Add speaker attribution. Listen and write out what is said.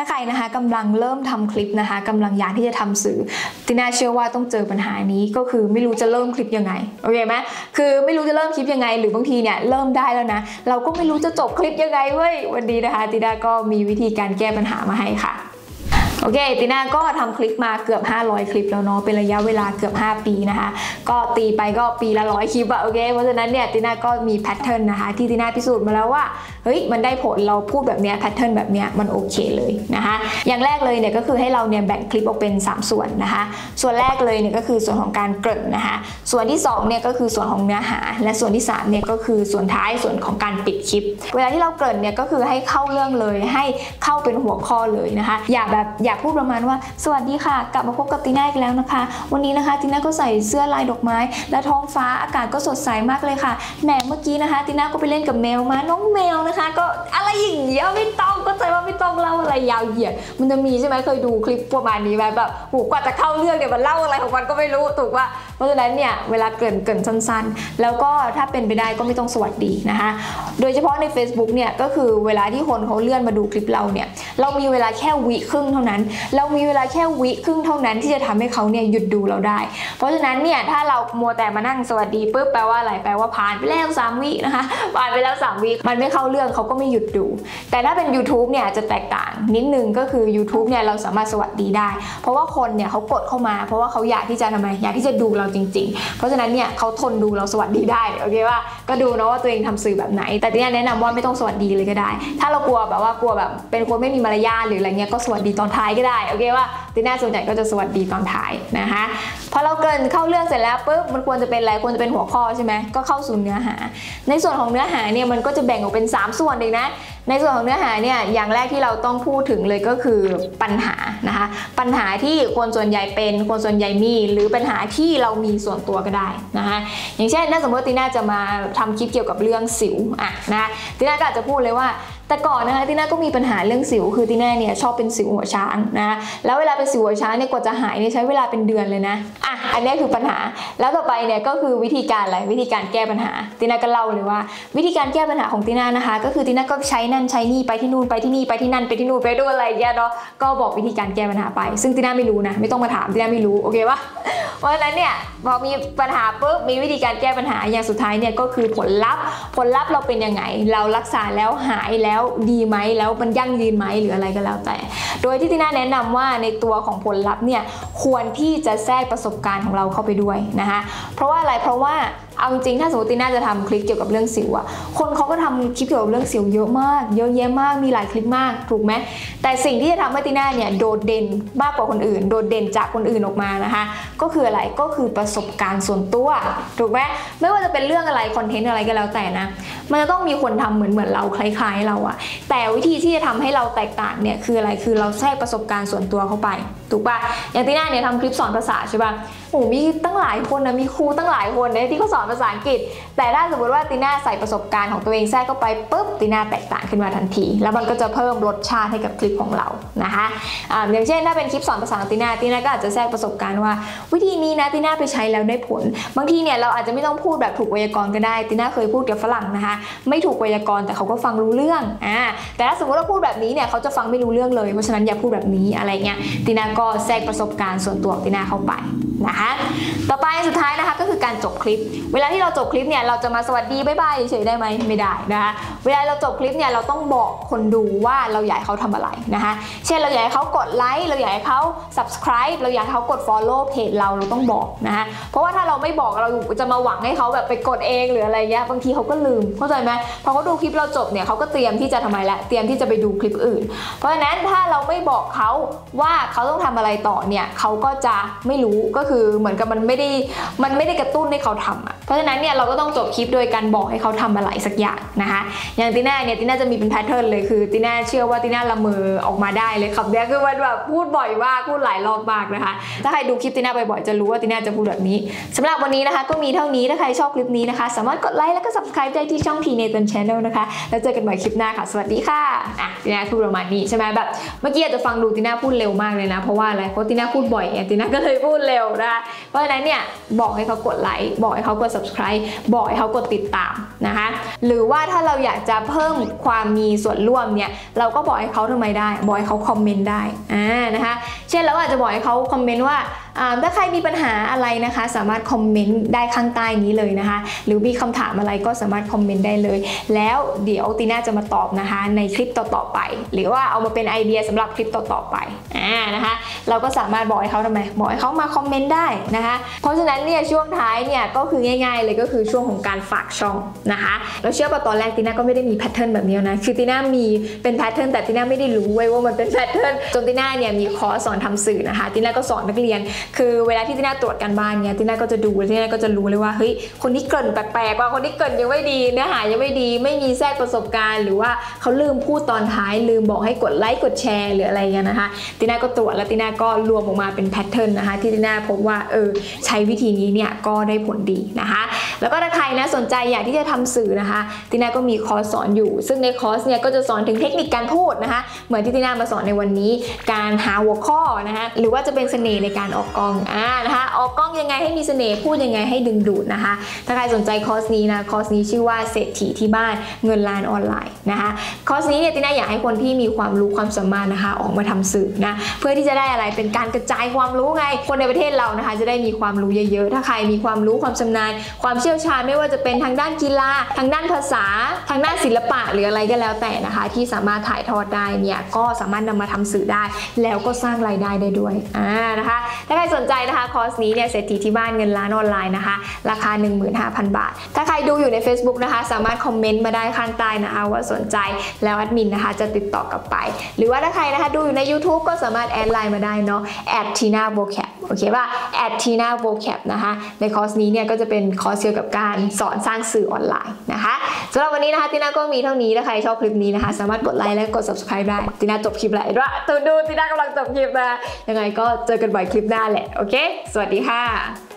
Speaker 1: ถ้าใครนะคะกำลังเริ่มทำคลิปนะคะกำลังอยากที่จะทำสื่อติน่าเชื่อว่าต้องเจอปัญหานี้ก็คือไม่รู้จะเริ่มคลิปยังไงโอเคไหมคือไม่รู้จะเริ่มคลิปยังไง หรือบางทีเนี่ยเริ่มได้แล้วนะเราก็ไม่รู้จะจบคลิปยังไงเว้ยวันนี้นะคะติน่าก็มีวิธีการแก้ปัญหามาให้ค่ะ โอเคติน่าก็ทำคลิปมาเกือบ 500 คลิปแล้วเนาะเป็นระยะเวลาเกือบ 5 ปีนะคะ ก็ตีไปก็ปีละร้อยคลิปอะโอเคเพราะฉะนั้นเนี่ยติน่าก็มีแพทเทิร์นนะคะ ที่ติน่าพิสูจน์มาแล้วว่าเฮ้ยมันได้ผลเราพูดแบบเนี้ยแพทเทิร์นแบบเนี้ยมันโอเคเลยนะคะอย่างแรกเลยเนี่ยก็คือให้เราเนี่ยแบ่งคลิปออกเป็น 3 ส่วนนะคะ ส่วนแรกเลยเนี่ยก็คือส่วนของการเกริ่นนะคะส่วนที่2เนี่ยก็คือส่วนของเนื้อหา และส่วนที่3เนี่ยก็คือส่วนท้ายส่วนของการปิดคลิป เวลาที่เราเกริ่นเนี่ยก็คือให้เข้าเรื่องเลยให้เข้าเป็นหัวข้อเลยนะคะ อย่าแบบอย่าากพูดประมาณว่า สวัสดีค่ะ กลับมาพบกับตีน่าอีกแล้วนะคะ วันนี้นะคะตีน่าก็ใส่เสื้อลายดอกไม้ และท้องฟ้าอากาศก็สดใสมากเลยค่ะแหมเมื่อกี้นะคะตีน่าก็ไปเล่นกับแมวมาน้องแมวนะคะ ก็อะไรอย่างเงี้ยไม่ต้องก็ใจว่าไม่ต้องเล่าอะไรยาวเหยียดมันจะมีใช่ไหมเคยดูคลิปประมาณนี้ไหมแบบโหกว่าจะเข้าเรื่องเนี่ยมันเล่าอะไรของมันก็ไม่รู้ถูกป่ะเพราะฉะนั้นเนี่ยเวลาเกินเกินสั้นๆ แล้วก็ถ้าเป็นไปได้ก็ไม่ต้องสวัสดีนะคะ โดยเฉพาะใน Facebook เนี่ยก็คือเวลาที่คนเขาเลื่อนมาดูคลิปเราเนี่ยเรามีเวลาแค่วิครึ่งเท่านั้นเรามีเวลาแค่วิครึ่งเท่านั้นที่จะทำให้เขาเนี่ยหยุดดูเราได้ เพราะฉะนั้นเนี่ยถ้าเรามัวแต่มานั่งสวัสดีปุ๊บแปลว่าอะไรแปลว่าผ่านไปแล้ว3วินะคะผ่านไปแล้ว3วิมันไม่เข้าเรื่องเขาก็ไม่หยุดดู แต่ถ้าเป็น YouTube เนี่ยจะแตกต่างนิดนึงก็คือ YouTube เนี่ยเราสามารถสวัสดีได้ เพราะว่าคนเนี่ยเขากดเข้ามา เพราะว่าเขาอยากที่จะทำไมอยากที่จะดูเราจริง ๆ เพราะฉะนั้นเนี่ยเขาทนดูเราสวัสดีได้โอเคว่าก็ดูนะว่าตัวเองทำสื่อแบบไหน แต่ที่แนะนำว่าไม่ต้องสวัสดีเลยก็ได้ ถ้าเรากลัวแบบว่ากลัวแบบเป็นคนไม่มีมารยาทหรืออะไรเงี้ยก็สวัสดีตอนท้ายก็ได้โอเคว่าตีน่าส่วนใหญ่ก็จะสวัสดีตอนท้ายนะคะพอเราเกินเข้าเรื่องเสร็จแล้วปุ๊บมันควรจะเป็นอะไรควรจะเป็นหัวข้อใช่ไหมก็เข้าสู่เนื้อหา ในส่วนของเนื้อหาเนี่ยมันก็จะแบ่งออกเป็น 3 ส่วนเองนะในส่วนของเนื้อหาเนี่ยอย่างแรกที่เราต้องพูดถึงเลยก็คือปัญหานะคะปัญหาที่คนส่วนใหญ่เป็นคนส่วนใหญ่มี หรือปัญหาที่เรามีส่วนตัวก็ได้นะคะอย่างเช่นถ้าสมมติตีน่าจะมาทำคลิปเกี่ยวกับเรื่องสิวอะนะตีน่าก็อาจจะพูดเลยว่า แต่ก่อนนะคะตีน่าก็มีปัญหาเรื่องสิว คือตีน่าเนี่ยชอบเป็นสิวหัวช้างนะแล้วเวลาเป็นสิวหัวช้างเนี่ยกว่าจะหายเนี่ยใช้เวลาเป็นเดือนเลยนะอะอันนี้คือปัญหา แล้วต่อไปเนี่ยก็คือวิธีการอะไรวิธีการแก้ปัญหาตีน่าก็เล่าเลยว่า วิธีการแก้ปัญหาของตีน่านะคะ ก็คือตีน่าก็ใช้นั่นใช้นี่ไปที่นู่นไปที่นี่ไปที่นั่นไปที่นู่นไปด้วยอะไรอย่างเงี้ยเนาะก็บอกวิธีการแก้ปัญหาไป ซึ่งตีน่าไม่รู้นะไม่ต้องมาถามตีน่าไม่รู้โอเคปะเพราะฉะนั้นเนี่ยพอมีปัญหาปุ๊บมีวิธีการแก้ปัญหาอย่างสุดท้ายเนี่ยก็คือผลลัพธ์ ผลลัพธ์เราเป็นยังไง เรารักษาแล้วหายแล้วล้วดีไหมแล้วมันยั่งยืนไหมหรืออะไรก็แล้วแต่ โดยที่ทีน่าแนะนำว่าในตัวของผลลัพธ์เนี่ยควรที่จะแทรกประสบการณ์ของเราเข้าไปด้วยนะคะเพราะว่าอะไรเพราะว่าเอาจริงถ้าสมมติตีน่าจะทำคลิปเกี่ยวกับเรื่องสิวอะคนเขาก็ทำคลิปเกี่ยวกับเรื่องสิวเยอะมาก เยอะแยะมากมีหลายคลิปมากถูกไหมแต่สิ่งที่จะทำให้ตีน่าเนี่ยโดดเด่นมากกว่าคนอื่น โดดเด่นจากคนอื่นออกมานะคะ ก็คืออะไรก็คือประสบการณ์ส่วนตัวถูกไหมไม่ว่าจะเป็นเรื่องอะไรคอนเทนต์อะไรก็แล้วแต่นะ มันจะต้องมีคนทำเหมือนเหมือนเราคล้ายๆ เราอะแต่วิธีที่จะทำให้เราแตกต่างเนี่ยคืออะไรคือเราแทรกประสบการณ์ส่วนตัวเข้าไปถูกปะอย่างตีน่าเนี่ยทำคลิปสอนภาษาใช่ปะ โอ้มีตั้งหลายคนนะมีครูตั้งหลายคนนะที่เขาสอนภาษาอังกฤษ แต่ถ้าสมมติว่าตีน่าใส่ประสบการณ์ของตัวเองแทรกเข้าไปปุ๊บตีน่าแตกต่างขึ้นมาทันที แล้วมันก็จะเพิ่มรสชาติให้กับคลิปของเรานะคะอ่าอย่างเช่นถ้าเป็นคลิปสอนภาษาของตีน่าตีน่าก็อาจจะแทรกประสบการณ์ว่า วิธีนี้นะตีน่าไปใช้แล้วได้ผล บางทีเนี่ยเราอาจจะไม่ต้องพูดแบบถูกไวยากรณ์ก็ได้ตีน่าเคยพูดกับฝรั่งนะคะ ไม่ถูกไวยากรณ์แต่เขาก็ฟังรู้เรื่องอ่าแต่ถ้าสมมติว่าพูดแบบนี้เนี่ยเขาจะฟังไม่รู้เรื่องเลยเพราะฉะนั้นอย่าพูดแบบนี้อะไรเงี้ยตีน่าก็แทรกประสบการณ์ส่วนตัวของตีน่าเข้าไป นะ บคลิป เวลาที่เราจบคลิปเนี่ยเราจะมาสวัสดีบ๊ายบายเฉยได้ไหมไม่ได้นะคะเวลาเราจบคลิปเนี่ยเราต้องบอกคนดูว่าเราอยากให้เขาทำอะไรนะคะเช่นเราอยากให้เขากดไลค์เราอยากให้เขา subscribe เราอยากให้เขากด follow เพจเราเราต้องบอกนะคะเพราะว่าถ้าเราไม่บอกเราจะมาหวังให้เขาแบบไปกดเองหรืออะไรเงี้ยบางทีเขาก็ลืมเข้าใจไหมพอเขาดูคลิปเราจบเนี่ยเขาก็เตรียมที่จะทำไมละเตรียมที่จะไปดูคลิปอื่น เพราะฉะนั้นถ้าเราไม่บอกเขาว่าเขาต้องทำอะไรต่อเนี่ยเขาก็จะไม่รู้ก็คือเหมือนกับมันไม่ได้มันไม่ได้กระตุ้นให้เขาทำอะ เพราะฉะนั้นเนี่ยเราก็ต้องจบคลิปโดยการบอกให้เขาทำอะไรสักอย่างนะคะ อย่างตีน่าเนี่ยตีน่าจะมีเป็น pattern เลยคือตีน่าเชื่อว่าตีน่าละเมอออกมาได้เลยคำเนี้ยคือมันแบบพูดบ่อยมากพูดหลายรอบมากนะคะ ถ้าใครดูคลิปตีน่าบ่อยๆจะรู้ว่าตีน่าจะพูดแบบนี้สำหรับวันนี้นะคะ ก็มีเท่านี้ถ้าใครชอบคลิปนี้นะคะ สามารถกดไลค์แล้วก็ subscribe ได้ที่ช่อง Tina Tan Channel นะคะ แล้วเจอกันใหม่คลิปหน้าค่ะ สวัสดีค่ะอะตีน่าพูดประมาณนี้ใช่ไหมแบบเมื่อกี้อาจจะฟังดูตีน่าพูดเร็วมากเลยนะเพราะว่าอะไรเพราะตีน่าพูดบ่อยไงตีน่าก็เลยพูดเร็วนะคะเพราะฉะนั้นเนี่ยบอกให้เขากดไลค์บอกให้เขากด subscribe บอกให้เขากดติดตามนะคะ หรือว่าถ้าเราอยากจะเพิ่มความมีส่วนร่วมเนี่ย เราก็บอกให้เขาทำไมได้ บอกให้เขาคอมเมนต์ได้อ่านะคะ เช่นเราอาจจะบอกให้เขาคอมเมนต์ว่าอ่า ถ้าใครมีปัญหาอะไรนะคะ สามารถคอมเมนต์ได้ข้างใต้นี้เลยนะคะ หรือมีคำถามอะไรก็สามารถคอมเมนต์ได้เลย แล้วเดี๋ยวตีน่าจะมาตอบนะคะ ในคลิปต่อๆไป หรือว่าเอามาเป็นไอเดียสำหรับคลิปต่อๆไปอ่านะคะ เราก็สามารถบอกให้เขาทำไมบอกให้เขามาคอมเมนต์ได้นะคะ เพราะฉะนั้นเนี่ยช่วงท้ายเนี่ยก็คือง่าย ๆ เลยก็คือช่วงของการฝากช่องนะคะเราเชื่อป่ะตอนแรกตีน่าก็ไม่ได้มี pattern แบบนี้นะคือตีน่ามีเป็น pattern แต่ตีน่าไม่ได้รู้เว้ยว่ามันเป็น pattern จนตีน่าเนี่ยมีคอร์สสอนทำสื่อนะคะตีน่าก็สอนนักเรียนคือเวลาที่ตีน่าตรวจการบ้านเนี่ยตีน่าก็จะดูตีน่าก็จะรู้เลยว่าเฮ้ยคนนี้เกริ่นแปลกๆว่าคนนี้เกริ่นยังไม่ดีเนื้อหายังไม่ดี ไม่มีแทรกประสบการณ์ หรือว่าเขาลืมพูดตอนท้ายลืมบอกให้กดไลค์กดแชร์หรืออะไรเงี้ยนะคะตีน่าก็ตรวจแล้วตีน่าก็รวมออกมาเป็น pattern นะคะที่ตีน่าพบว่าเออใช้วิธีนี้เนี่ยก็ได้ผลดีนะคะ แล้วก็ถ้าใครนะสนใจอยากที่จะทำสื่อนะคะตีน่าก็มีคอร์สสอนอยู่ ซึ่งในคอร์สเนี่ยก็จะสอนถึงเทคนิคการพูดนะคะ เหมือนที่ตีน่ามาสอนในวันนี้ การหาหัวข้อนะคะหรือว่าจะเป็นเสน่ห์ในการออกกล้องอ่านะคะออกกล้องยังไงให้มีเสน่ห์พูดยังไงให้ดึงดูดนะคะ ถ้าใครสนใจคอร์สนี้นะคอร์สนี้ชื่อว่าเศรษฐีที่บ้านเงินล้านออนไลน์นะคะคอร์สนี้เนี่ยตีน่าอยากให้คนที่มีความรู้ความสามารถนะคะ ออกมาทำสื่อนะเพื่อที่จะได้อะไรเป็นการกระจายความรู้ไง คนในประเทศเรานะคะ จะได้มีความรู้เยอะๆ ถ้าใครมีความรู้ความชำนาญ ความเชี่ยวชาญไม่ว่าจะเป็นทางด้านกีฬา ทางด้านภาษา ทางด้านศิลปะหรืออะไรก็แล้วแต่นะคะ ที่สามารถถ่ายทอดได้เนี่ยก็สามารถนำมาทำสื่อได้ แล้วก็สร้างรายได้ได้ด้วยอ่านะคะถ้าครสนใจนะคะคอร์สนี้เนี่ยเศรษฐีที่บ้านเงินล้านออนไลน์นะคะ ราคา 15,000 บาท ถ้าใครดูอยู่ใน Facebook นะคะ สามารถ comment มาได้ข้างใต้นะคะว่าสนใจแล้วแอดมินนะคะ จะติดต่อกลับไป หรือว่าถ้าใครนะคะดูอยู่ใน YouTube ก็สามารถ add LINE มาได้เนาะ @tina vocab โอเคป่ะ @tina vocab นะคะ ในคอร์สนี้เนี่ยก็จะเป็นคอร์สเกี่ยวกับการสอนสร้างสื่อออนไลน์นะคะสำหรับวันนี้นะคะติน่าก็มีเท่านี้ถ้าใครชอบคลิปนี้นะคะ สามารถกดไลค์และกด subscribe ได้ติน่าจบคลิปแล้วเห็นว่าตูดูติน่ากำลังจบคลิปนะยังไงก็เจอกันใหม่คลิปหน้าแหละ โอเค สวัสดีค่ะ